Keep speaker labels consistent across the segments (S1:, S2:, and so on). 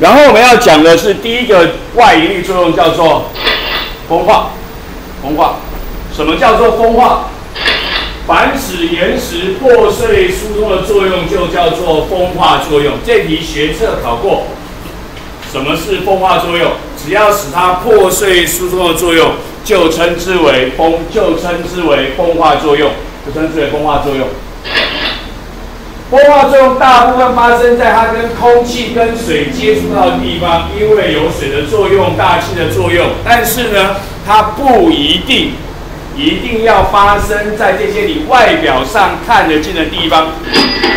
S1: 然后我们要讲的是第一个外引力作用，叫做风化。风化，什么叫做风化？凡使岩石破碎疏通的作用，就叫做风化作用。这题学测考过。什么是风化作用？只要使它破碎疏通的作用，就称之为风，就称之为风化作用，就称之为风化作用。风化作用大部分发生在它跟空气、跟水接触到的地方，因为有水的作用、大气的作用。但是呢，它不一定。一定要发生在这些你外表上看得见的地方，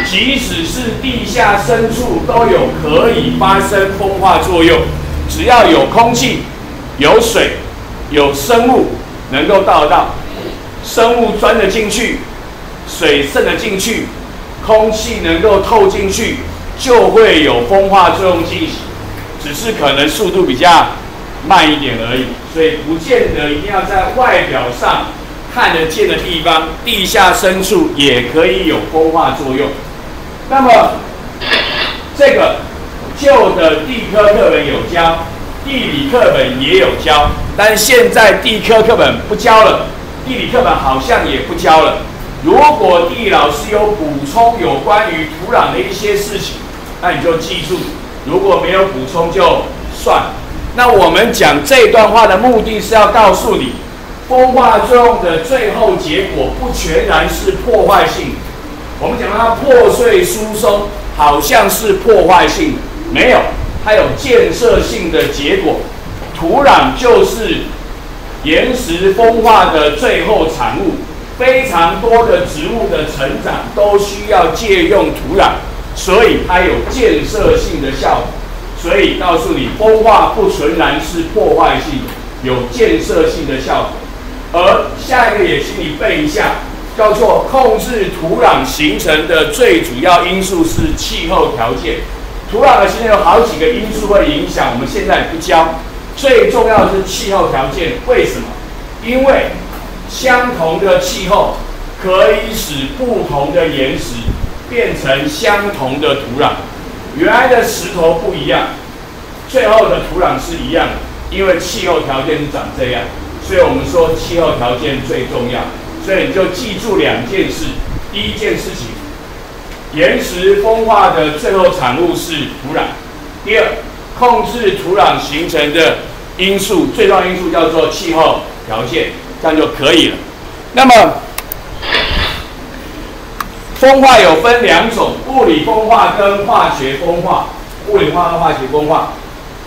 S1: 即使是地下深处都有可以发生风化作用。只要有空气、有水、有生物能够到得到，生物钻得进去，水渗得进去，空气能够透进去，就会有风化作用进行，只是可能速度比较。慢一点而已，所以不见得一定要在外表上看得见的地方，地下深处也可以有风化作用。那么这个旧的地科课本有教，地理课本也有教，但现在地科课本不教了，地理课本好像也不教了。如果地老师有补充有关于土壤的一些事情，那你就记住；如果没有补充，就算。那我们讲这段话的目的是要告诉你，风化作用的最后结果不全然是破坏性。我们讲它破碎疏松，好像是破坏性，没有，它有建设性的结果。土壤就是岩石风化的最后产物，非常多的植物的成长都需要借用土壤，所以它有建设性的效果。所以告诉你，风化不纯然是破坏性，有建设性的效果。而下一个也请你背一下，叫做控制土壤形成的最主要因素是气候条件。土壤的形成有好几个因素会影响，我们现在不教。最重要的是气候条件，为什么？因为相同的气候可以使不同的岩石变成相同的土壤。原来的石头不一样，最后的土壤是一样的，因为气候条件是长这样，所以我们说气候条件最重要。所以你就记住两件事：第一件事情，岩石风化的最后产物是土壤；第二，控制土壤形成的因素，最重要。因素叫做气候条件，这样就可以了。那么。风化有分两种，物理风化跟化学风化。物理风化、化学风化，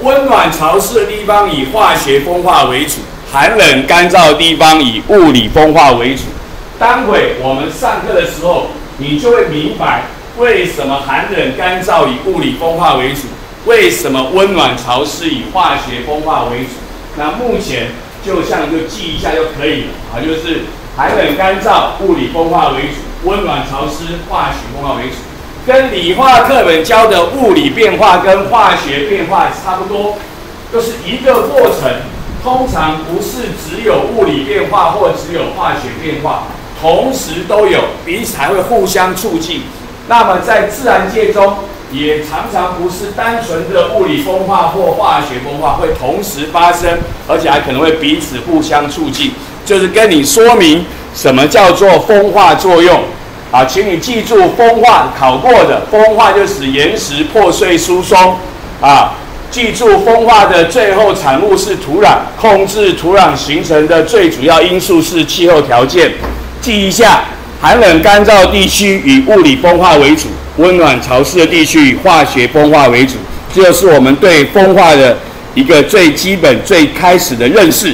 S1: 温暖潮湿的地方以化学风化为主，寒冷干燥的地方以物理风化为主。待会我们上课的时候，你就会明白为什么寒冷干燥以物理风化为主，为什么温暖潮湿以化学风化为主。那目前就像就记一下就可以了啊，就是寒冷干燥物理风化为主。温暖潮湿，化学风化为主，跟理化课本教的物理变化跟化学变化差不多，就是一个过程。通常不是只有物理变化或只有化学变化，同时都有，彼此还会互相促进。那么在自然界中，也常常不是单纯的物理风化或化学风化会同时发生，而且还可能会彼此互相促进。就是跟你说明什么叫做风化作用。啊，请你记住，风化考过的，风化就使岩石破碎疏松。啊，记住，风化的最后产物是土壤，控制土壤形成的最主要因素是气候条件。记一下，寒冷干燥地区以物理风化为主，温暖潮湿的地区以化学风化为主。这就是我们对风化的一个最基本、最开始的认识。